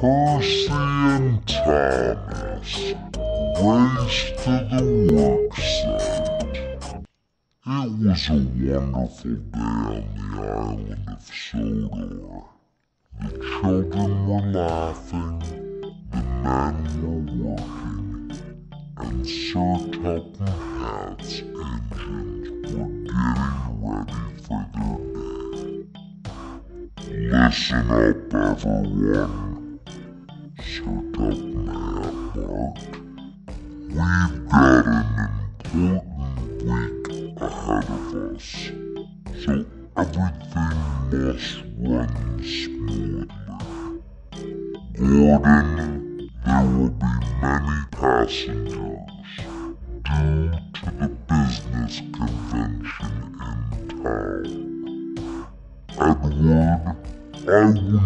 Percy and Thomas raced to the work site. It was a wonderful day on the island of Sodor. The children were laughing, the men were working, and Sir Topham Hatt's engines were getting ready for their day. Listen up, everyone, We've got an important week ahead of us, so everything must run smoothly. Gordon, there will be many passengers due to the business convention in town. Edward, I will need you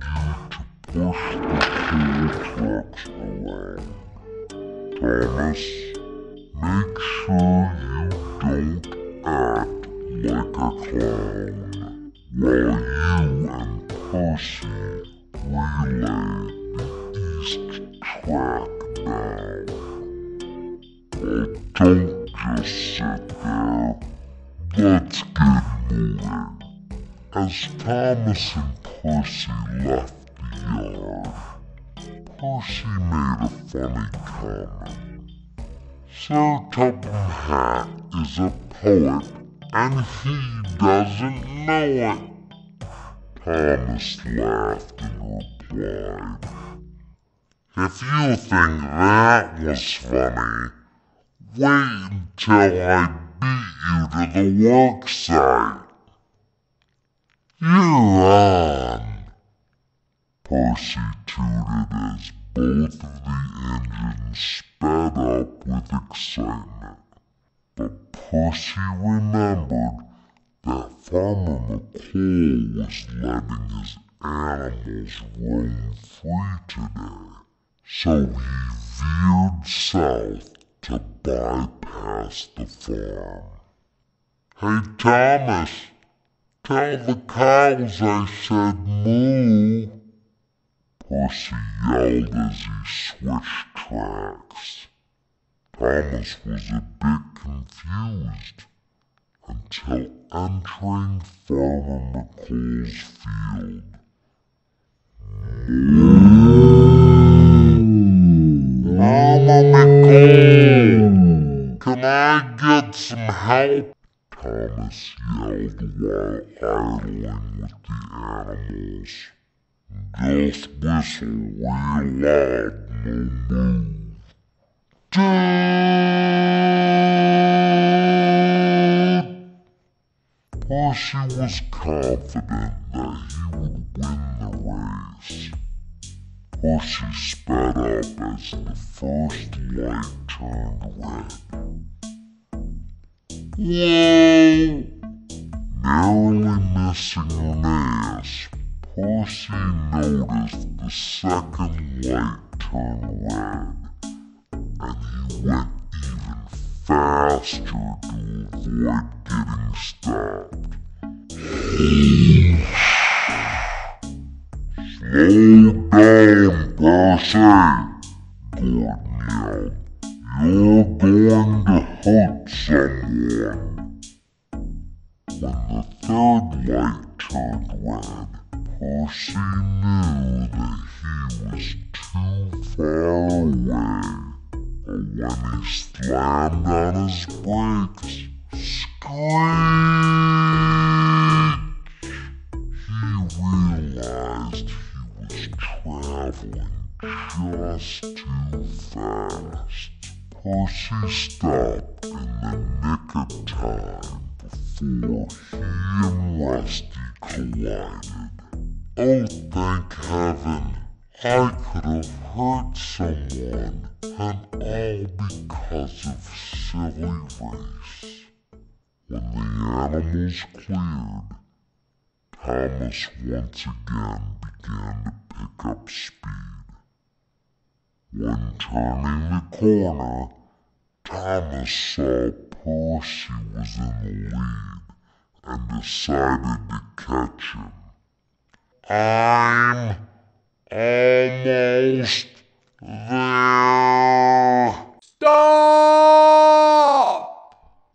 to push the coal trucks around. Thomas, make sure you don't act like a clown while you and Percy relay the east track down. But don't just sit there. Let's get moving. As Thomas and Percy left the yard, Percy made a funny comment. Sir Topham Hatt is a poet, and he doesn't know it. Thomas laughed and replied, If you think that was funny, wait until I beat you to the work site. You're on. Um, Tooted as both of the engines sped up with excitement. But Percy remembered that Farmer McColl was letting his animals roam free today. So he veered south to bypass the farm. Hey, Thomas, tell the cows I said moo. Percy yelled as he switched tracks. Thomas was a bit confused until entering Farmer McColl's field. Mama McColl, can I get some help? Thomas yelled while idling with the animals. Just whistle real loud, no move. Dude! Percy was confident that he would win the race. Percy sped up as the first light turned red. Whoa! Narrowly missing Linnaeus, Percy noticed the second light turn red, and he went even faster to avoid getting stopped. Slow down, Percy, Gordon yelled. You're going to hurt someone. When the third light turned red, Percy knew that he was too far away. But when he slammed on his brakes, screech! He realized he was traveling just too fast. Percy stopped in the nick of time before he and Rusty collided. Oh, thank heaven! I could have hurt someone, and all because of silly race. When the animals cleared, Thomas once again began to pick up speed. When turning the corner, Thomas saw Percy was in the lead and decided to catch him. I'm Almost there. Stop!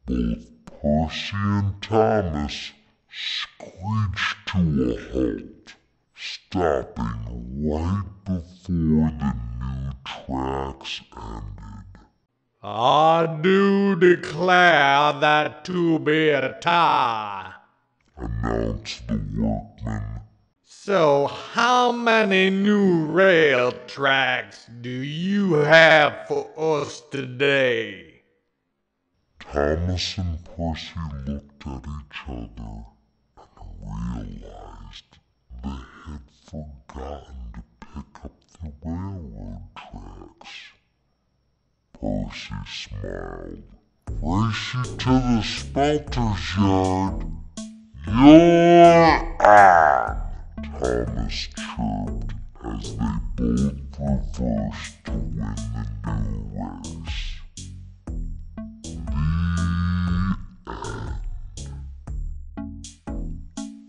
Both Percy and Thomas screeched to a halt, stopping right before the new tracks ended. I do declare that to be a tie. Announced the workman. So, how many new rail tracks do you have for us today? Thomas and Percy looked at each other and realized they had forgotten to pick up the railroad tracks. Percy smiled. Race you to the smelter's yard. You're on! Thomas chirped as they both reversed to win the new race.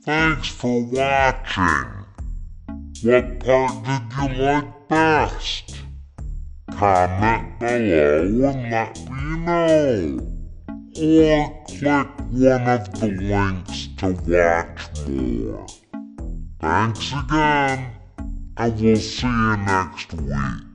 Thanks for watching. What part did you like best? Comment below and let me know. Or click one of the links to watch more. Thanks again, and we'll see you next week.